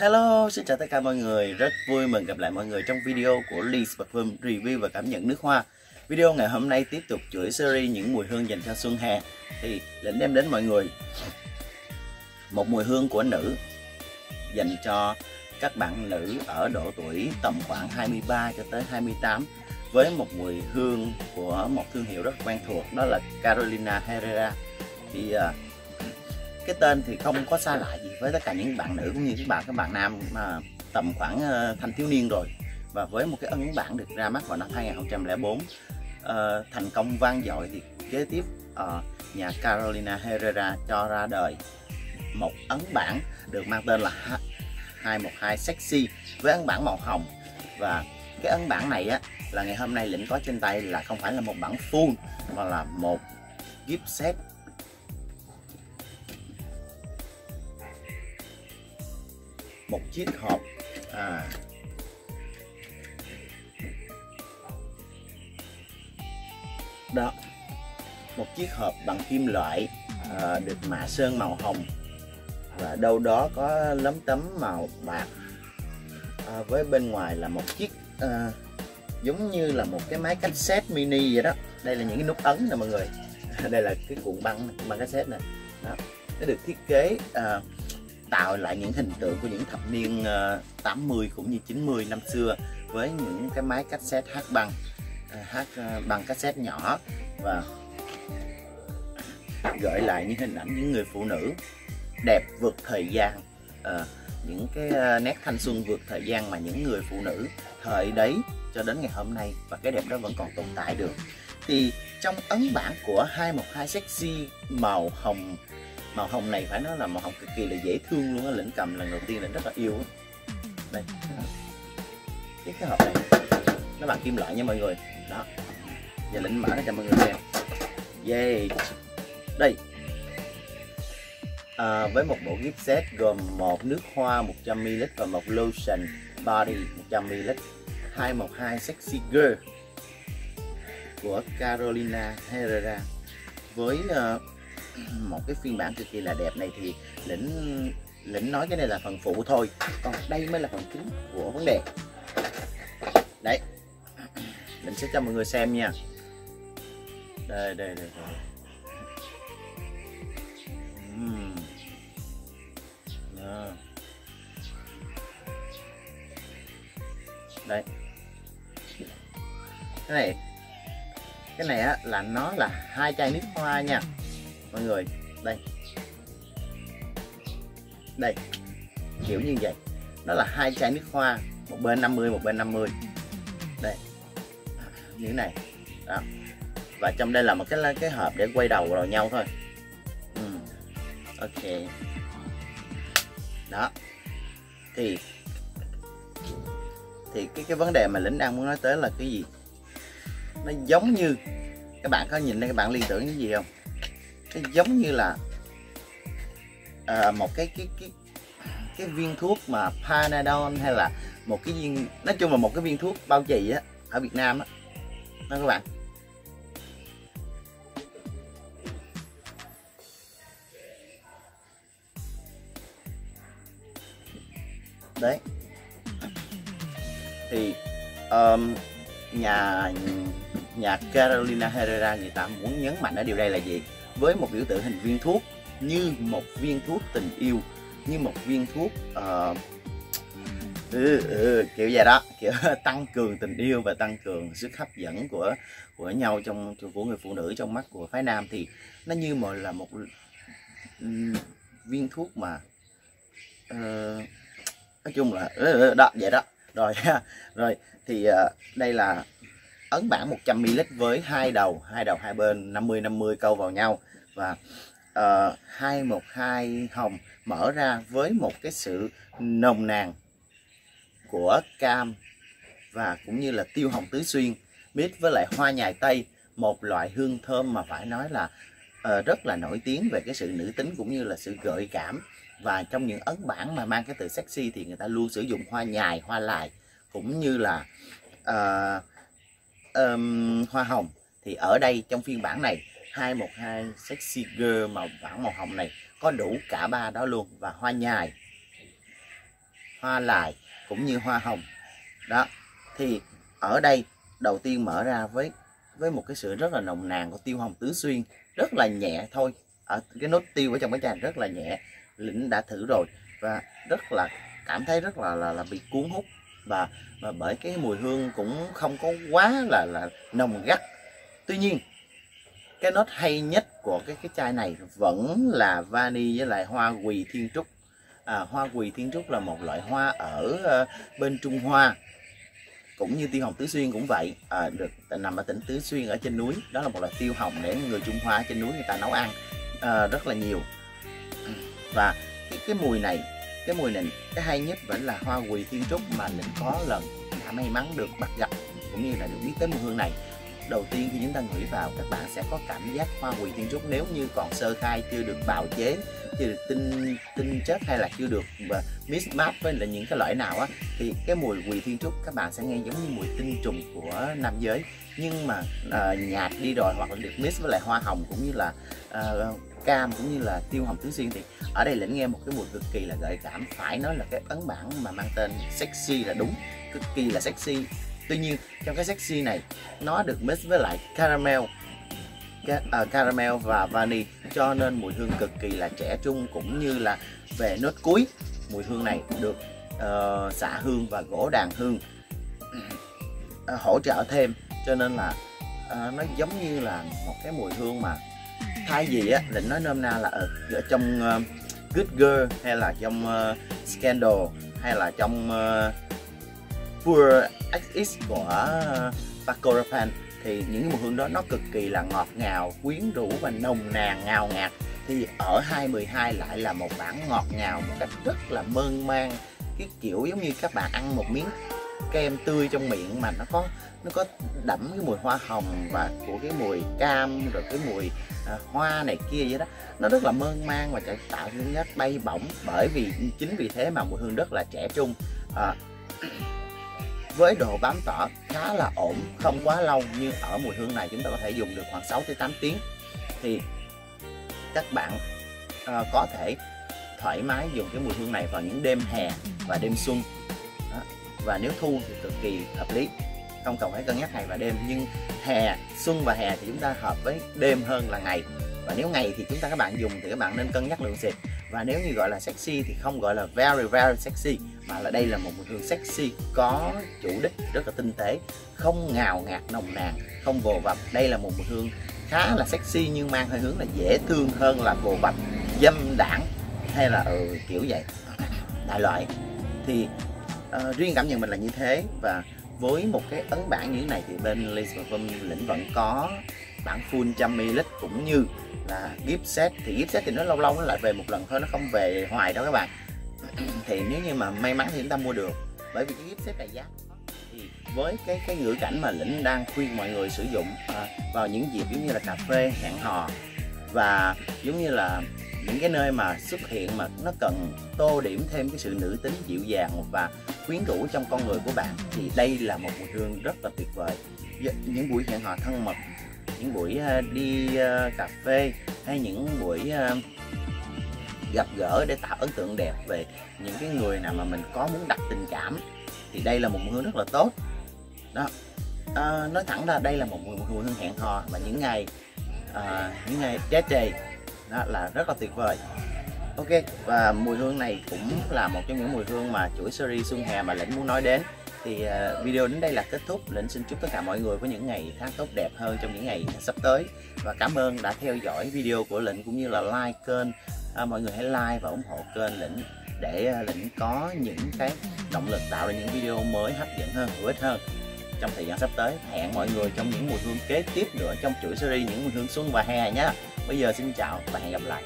Hello, xin chào tất cả mọi người. Rất vui mừng gặp lại mọi người trong video của Lee Parfum review và cảm nhận nước hoa. Video ngày hôm nay tiếp tục chuỗi series những mùi hương dành cho xuân hè. Thì lĩnh đem đến mọi người Một mùi hương của nữ Dành cho các bạn nữ ở độ tuổi tầm khoảng 23 cho tới 28 Với một mùi hương của một thương hiệu rất quen thuộc Đó là Carolina Herrera. Thì uh, cái tên thì không có xa lạ gì với tất cả những bạn nữ cũng như các bạn các bạn nam mà tầm khoảng ờ, thanh thiếu niên rồi. Và với một cái ấn bản được ra mắt vào năm 2004 uh, ờ, thành công vang dội thì kế tiếp uh, nhà Carolina Herrera cho ra đời một ấn bản được mang tên là 212 Sexy với ấn bản màu hồng. Và cái ấn bản này á là ngày hôm nay lĩnh có trên tay là không phải là một bản full mà là một gift set một chiếc hộp. À, đó. Một chiếc hộp bằng kim loại à, được mạ sơn màu hồng. Và đâu đó có lấm tấm màu bạc. À, với bên ngoài là một chiếc à, giống như là một cái máy cassette mini vậy đó. Đây là những cái nút ấn nè mọi người. Đây là cái cuộn băng băng cassette này đó. nó được thiết kế à, tạo lại những hình tượng của những thập niên ờ, 80 cũng như 90 năm xưa với những cái máy cassette hát bằng ờ, hát ờ, bằng cassette nhỏ và gợi lại những hình ảnh những người phụ nữ đẹp vượt thời gian à, những cái nét thanh xuân vượt thời gian mà những người phụ nữ thời đấy cho đến ngày hôm nay và cái đẹp đó vẫn còn tồn tại được. Thì trong ấn bản của 212 sexy màu hồng màu hồng này phải nói là màu hồng cực kỳ là dễ thương luôn á lĩnh cầm lần đầu tiên lĩnh rất là yêu đây. Cái cái hộp này nó bằng kim loại nha mọi người. Đó. Giờ lĩnh mở nó cho mọi người xem. Yay. Đây. À, với một bộ gift set gồm một nước hoa 100ml và một lotion body 100ml 212 sexy girl của Carolina Herrera. Với uh, một cái phiên bản cực kỳ là đẹp này thì lĩnh lĩnh nói cái này là phần phụ thôi. Còn đây mới là phần chính của vấn đề. Đấy. Lĩnh sẽ cho mọi người xem nha. Đây đây đây, đây. Uhm. đây. Cái này. Cái này á là nó là hai chai nước hoa nha mọi người, đây. Đây. Kiểu như vậy. Đó là hai chai nước hoa, một bên 50 một bên 50 đây. Như thế này. Đó. Và trong đây là một cái cái hộp để quay đầu vào nhau thôi. Ừ. ok. Đó. Thì thì cái cái vấn đề mà lĩnh đang muốn nói tới là cái gì? Nó giống như, các bạn có nhìn đây các bạn liên tưởng cái gì không? Cái giống như là à, một cái cái cái cái viên thuốc mà Panadol hay là một cái viên nói chung là một cái viên thuốc bao trì á ở Việt Nam á. Đó các bạn. Đấy. Thì um, nhà nhà Carolina Herrera người ta muốn nhấn mạnh ở điều đây là gì? Với một biểu tượng hình viên thuốc như một viên thuốc tình yêu như một viên thuốc uh, ừ, ừ, kiểu vậy đó kiểu tăng cường tình yêu và tăng cường sức hấp dẫn của của nhau trong của người phụ nữ trong mắt của phái nam. Thì nó như một là một um, viên thuốc mà uh, nói chung là uh, đó vậy đó. Rồi rồi thì uh, đây là ấn bản 100ml với hai đầu hai đầu hai bên 50 50 câu vào nhau và ờ, uh, 212 hồng mở ra với một cái sự nồng nàn của cam và cũng như là tiêu hồng tứ xuyên mix với lại hoa nhài tây một loại hương thơm mà phải nói là uh, rất là nổi tiếng về cái sự nữ tính cũng như là sự gợi cảm. Và trong những ấn bản mà mang cái từ sexy thì người ta luôn sử dụng hoa nhài hoa lại cũng như là uh, um, hoa hồng. Thì ở đây trong phiên bản này 212 sexy girl màu vàng màu hồng này có đủ cả ba đó luôn và hoa nhài hoa lại cũng như hoa hồng. Đó thì ở đây đầu tiên mở ra với với một cái sự rất là nồng nàn của tiêu hồng tứ xuyên rất là nhẹ thôi. Ở cái nốt tiêu ở trong cái chai rất là nhẹ lĩnh đã thử rồi và rất là cảm thấy rất là là, là bị cuốn hút. Và và bởi cái mùi hương cũng không có quá là là nồng gắt. Tuy nhiên cái nốt hay nhất của cái cái chai này vẫn là vani với lại hoa quỳ thiên trúc. À, hoa quỳ thiên trúc là một loại hoa ở uh, bên trung hoa. Cũng như tiêu hồng tứ xuyên cũng vậy. À, được nằm ở tỉnh tứ xuyên ở trên núi. Đó là một loại tiêu hồng để người trung hoa trên núi người ta nấu ăn à, rất là nhiều. Và cái, cái mùi này cái mùi này cái hay nhất vẫn là hoa quỳ thiên trúc mà mình có lần đã may mắn được bắt gặp cũng như là được biết tới mùi hương này đầu tiên khi chúng ta ngửi vào các bạn sẽ có cảm giác hoa quỳ thiên trúc nếu như còn sơ khai chưa được bào chế chưa được tinh tinh chất hay là chưa được à, mix match với là những cái loại nào á thì cái mùi quỳ thiên trúc các bạn sẽ nghe giống như mùi tinh trùng của nam giới. Nhưng mà uh, nhạt đi rồi hoặc là được mix với lại hoa hồng cũng như là uh, cam cũng như là tiêu hồng tứ xuyên thì ở đây lĩnh nghe một cái mùi cực kỳ là gợi cảm. Phải nói là cái ấn bản mà mang tên sexy là đúng cực kỳ là sexy tuy nhiên trong cái sexy này nó được mix với lại caramel uh, caramel và vani cho nên mùi hương cực kỳ là trẻ trung cũng như là về nốt cuối. Mùi hương này được ờ, uh, xạ hương và gỗ đàn hương uh, hỗ trợ thêm. Cho nên là uh, nó giống như là một cái mùi hương mà thay vì á định nói nôm na là ở, ở trong uh, Good Girl hay là trong uh, Scandal hay là trong uh, Pure XX của ờ, Paco Rabanne thì những mùi hương đó nó cực kỳ là ngọt ngào, quyến rũ và nồng nàn ngào ngạt. Thì ở 212 lại là một bản ngọt ngào một cách rất là mơn man cái kiểu giống như các bạn ăn một miếng kem tươi trong miệng mà nó có nó có đậm cái mùi hoa hồng và của cái mùi cam rồi cái mùi à, hoa này kia vậy đó. Nó rất là mơn man và tạo cảm giác bay bổng bởi vì chính vì thế mà mùi hương rất là trẻ trung. À, với độ bám tỏa khá là ổn không quá lâu như ở mùi hương này chúng ta có thể dùng được khoảng 6 tới 8 tiếng. Thì các bạn uh, có thể thoải mái dùng cái mùi hương này vào những đêm hè và đêm xuân. Đó. và nếu thu thì cực kỳ hợp lý. Không cần phải cân nhắc ngày và đêm nhưng hè xuân và hè thì chúng ta hợp với đêm hơn là ngày. Và nếu ngày thì chúng ta các bạn dùng thì các bạn nên cân nhắc lượng xịt. Và nếu như gọi là sexy thì không gọi là very very sexy mà là đây là một mùi hương sexy có chủ đích rất là tinh tế không ngào ngạt nồng nàn không vồ vập. Đây là một mùi hương khá là sexy nhưng mang hơi hướng là dễ thương hơn là vồ vập dâm đảng hay là ừ, kiểu vậy. Đại loại. Thì uh, riêng cảm nhận mình là như thế và với một cái ấn bản như thế này thì bên Lace Parfum lĩnh vẫn có bản full trăm ml cũng như là gift set. Thì gift set thì nó lâu lâu nó lại về một lần thôi nó không về hoài đâu các bạn thì nếu như mà may mắn thì chúng ta mua được. Bởi vì cái gift set này giá. Thì với cái cái ngữ cảnh mà lĩnh đang khuyên mọi người sử dụng à, vào những dịp giống như là cà phê hẹn hò và giống như là những cái nơi mà xuất hiện mà nó cần tô điểm thêm cái sự nữ tính dịu dàng và quyến rũ trong con người của bạn thì đây là một mùi hương rất là tuyệt vời. Dạ, những buổi hẹn hò thân mật những buổi à, đi à, cà phê hay những buổi à, gặp gỡ để tạo ấn tượng đẹp về những cái người nào mà mình có muốn đặt tình cảm thì đây là một mùi hương rất là tốt. Đó. À, nói thẳng ra đây là một mùi, mùi hương hẹn hò và những ngày à, những ngày trái trề đó là rất là tuyệt vời. Ok và mùi hương này cũng là một trong những mùi hương mà chuỗi series xuân hè mà lĩnh muốn nói đến thì uh, video đến đây là kết thúc. Lĩnh xin chúc tất cả mọi người có những ngày tháng tốt đẹp hơn trong những ngày sắp tới. Và cảm ơn đã theo dõi video của lĩnh cũng như là like kênh. Uh, mọi người hãy like và ủng hộ kênh lĩnh để à, uh, lĩnh có những cái động lực tạo ra những video mới hấp dẫn hơn hữu ích hơn. Trong thời gian sắp tới hẹn mọi người trong những mùa hương kế tiếp nữa trong chuỗi series những mùa hương xuân và hè nhé bây giờ xin chào và hẹn gặp lại.